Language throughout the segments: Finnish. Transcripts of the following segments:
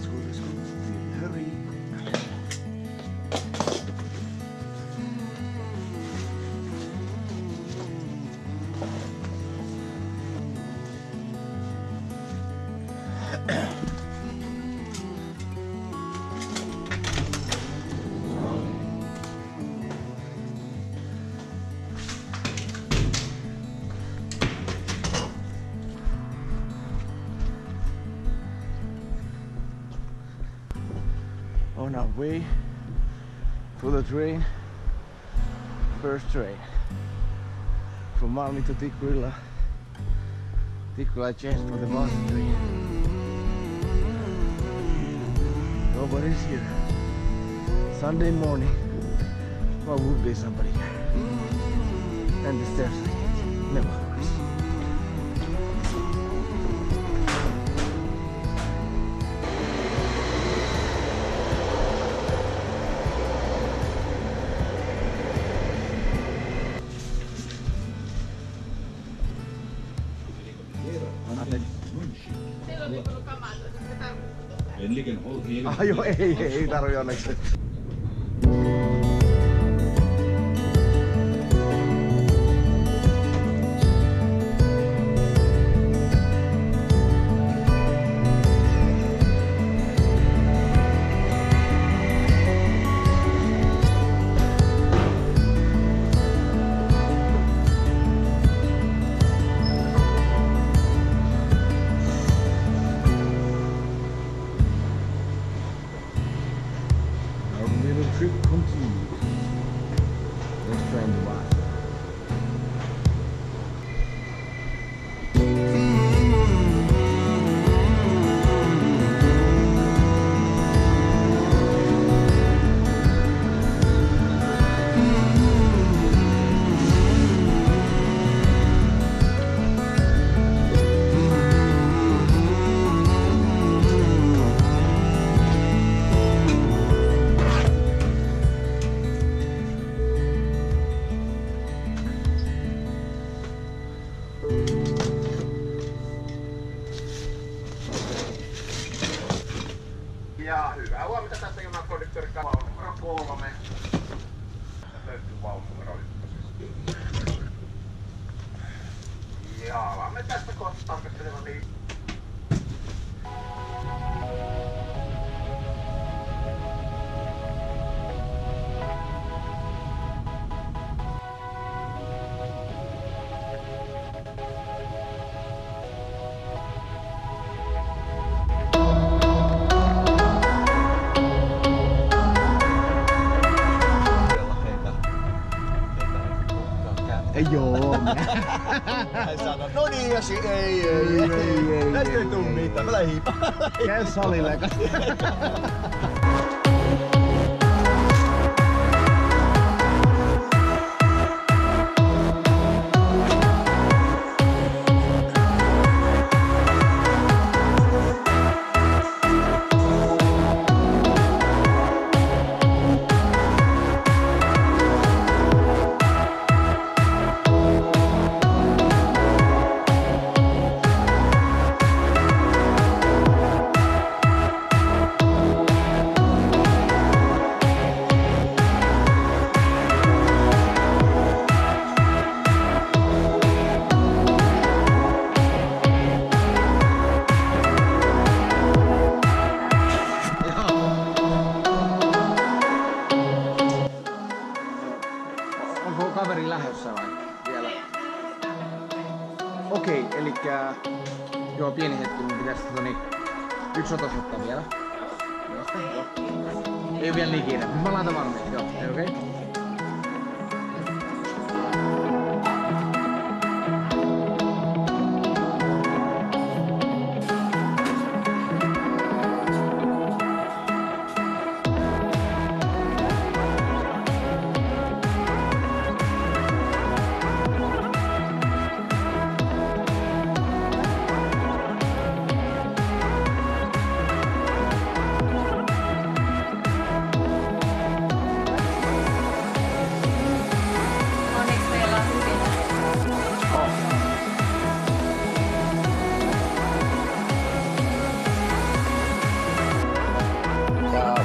let's go, let's go. Hurry. Ahem. on our way to the train. First train from Malmi to Tikkurila. Tikkurila changed for the bus train. Nobody's here. Sunday morning. What would be somebody here? And the stairs Then you can hold him. Ay, ay, ay, ay, ay, ay, ay, ay, ay, ay, friend Ja hyvää huomenta tässä tekemään konduktori vaunu numero kolme. Ja löytyy vaunu numero. Ja alamme tästä kohta tarkastelemaan niin. no niin, ja si- ei, ei, ei, Ei, ei, ei, Näistä ei ei, tuu ei, mitään, mä lähdin. Käy salille. Onko kaveri lähdössä vai vielä? Okei, okay, eli joo pieni hetki, mun pitäisi tota niin, yksi otos ottaa vielä. Joo. Ei oo vielä niin kiire. Mä laitan valmiiksi, joo. Okei. Okay.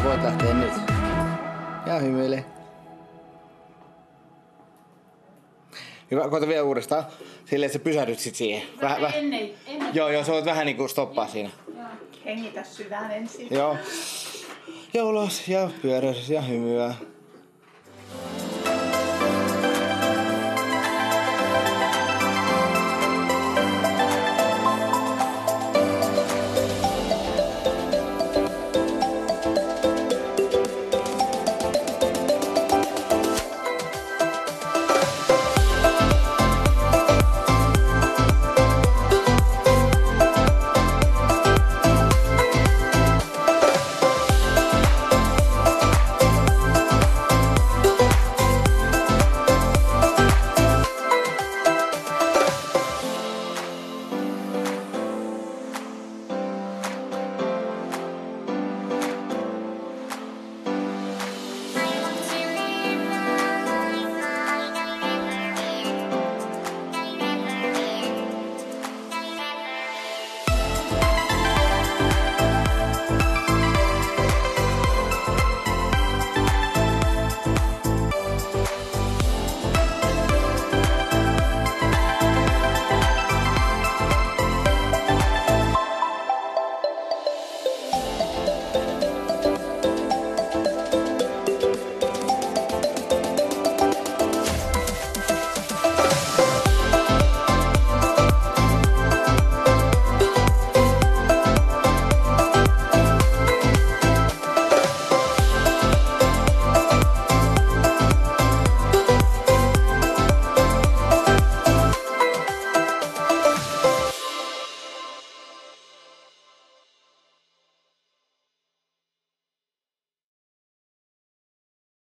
Voit lähteä nyt. Ja hymyile. Hyvä, koita vielä uudestaan. Silleen, että sä pysähdyt sit siihen. Vähän, vähän. Ennen, ennen. Joo, joo, sä voit vähän niinku stoppaa siinä. Hengitä syvään ensin. Joo. Ja ulos ja pyöräys ja hymyä.